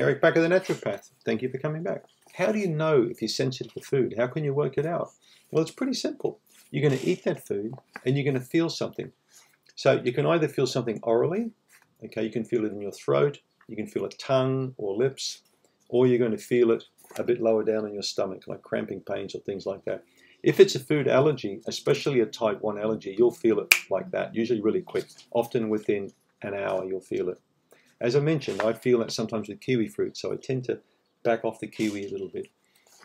Eric Bakker, the naturopath. Thank you for coming back. How do you know if you're sensitive to food? How can you work it out? Well, it's pretty simple. You're going to eat that food and you're going to feel something. So you can either feel something orally, okay, you can feel it in your throat, you can feel it tongue or lips, or you're going to feel it a bit lower down in your stomach, like cramping pains or things like that. If it's a food allergy, especially a type 1 allergy, you'll feel it like that, usually really quick. Often within an hour, you'll feel it. As I mentioned, I feel that sometimes with kiwi fruit, so I tend to back off the kiwi a little bit.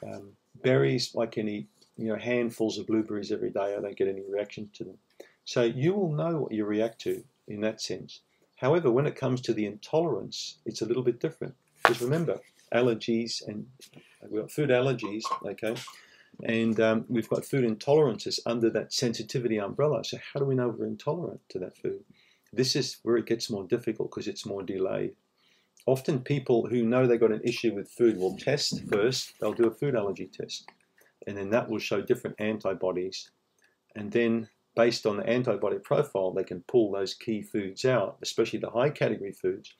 Um, berries, I can eat you know handfuls of blueberries every day. I don't get any reaction to them. So you will know what you react to in that sense. However, when it comes to the intolerance, it's a little bit different. Because remember, allergies and we've got food allergies, okay, and um, we've got food intolerances under that sensitivity umbrella. So how do we know we're intolerant to that food? This is where it gets more difficult because it's more delayed. Often people who know they've got an issue with food will test first. They'll do a food allergy test. And then that will show different antibodies. And then based on the antibody profile, they can pull those key foods out, especially the high category foods.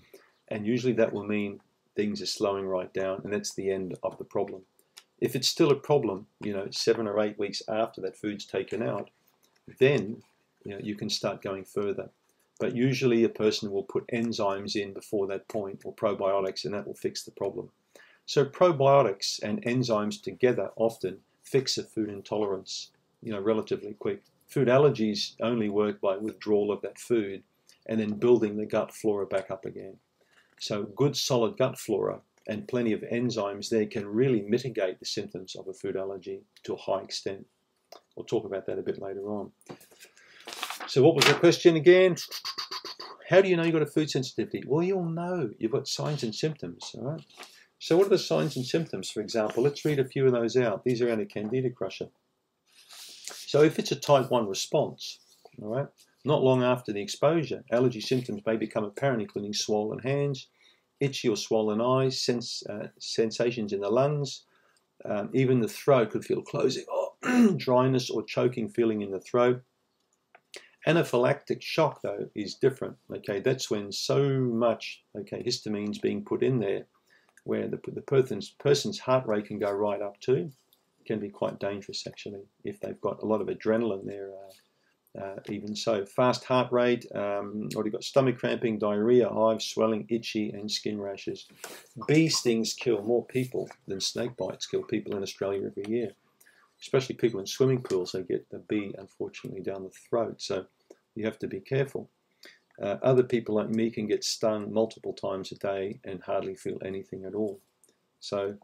And usually that will mean things are slowing right down, and that's the end of the problem. If it's still a problem, you know, seven or eight weeks after that food's taken out, then you know you can start going further. But usually a person will put enzymes in before that point or probiotics and that will fix the problem. So probiotics and enzymes together often fix a food intolerance, you know, relatively quick. Food allergies only work by withdrawal of that food and then building the gut flora back up again. So good solid gut flora and plenty of enzymes there can really mitigate the symptoms of a food allergy to a high extent. We'll talk about that a bit later on. So what was the question again? How do you know you've got a food sensitivity? Well, you'll know. You've got signs and symptoms, all right? So what are the signs and symptoms, for example? Let's read a few of those out. These are of Candida Crusher. So if it's a type 1 response, all right, not long after the exposure, allergy symptoms may become apparent, including swollen hands, itchy or swollen eyes, sense, uh, sensations in the lungs, um, even the throat could feel closing, or dryness or choking feeling in the throat, Anaphylactic shock, though, is different. Okay, that's when so much okay histamine is being put in there, where the, the person's, person's heart rate can go right up to. Can be quite dangerous actually if they've got a lot of adrenaline there. Uh, uh, even so, fast heart rate, um, you've got stomach cramping, diarrhea, hives, swelling, itchy, and skin rashes. Bee stings kill more people than snake bites kill people in Australia every year especially people in swimming pools, they get the bee, unfortunately, down the throat. So you have to be careful. Uh, other people like me can get stung multiple times a day and hardly feel anything at all. So,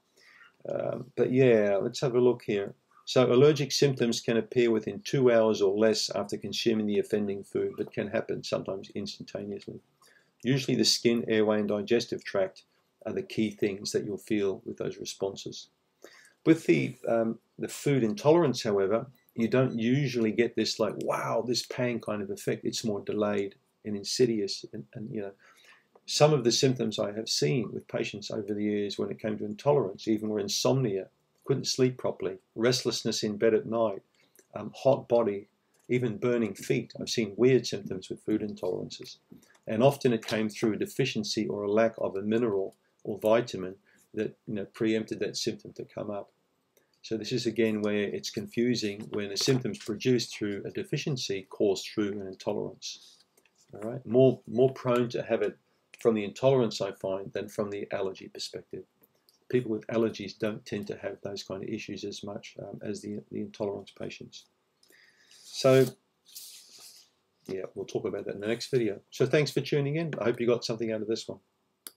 um, but yeah, let's have a look here. So allergic symptoms can appear within two hours or less after consuming the offending food, but can happen sometimes instantaneously. Usually the skin, airway, and digestive tract are the key things that you'll feel with those responses. With the, um, the food intolerance, however, you don't usually get this like, wow, this pain kind of effect. It's more delayed and insidious. And, and you know, some of the symptoms I have seen with patients over the years when it came to intolerance, even were insomnia, couldn't sleep properly, restlessness in bed at night, um, hot body, even burning feet. I've seen weird symptoms with food intolerances. And often it came through a deficiency or a lack of a mineral or vitamin that you know preempted that symptom to come up. So this is again where it's confusing when a symptom is produced through a deficiency caused through an intolerance. All right, more more prone to have it from the intolerance I find than from the allergy perspective. People with allergies don't tend to have those kind of issues as much um, as the, the intolerance patients. So yeah, we'll talk about that in the next video. So thanks for tuning in. I hope you got something out of this one.